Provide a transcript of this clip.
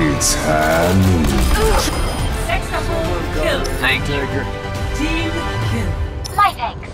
It's hand. Next Sextuple kill. Thank you. Team kill. Light egg.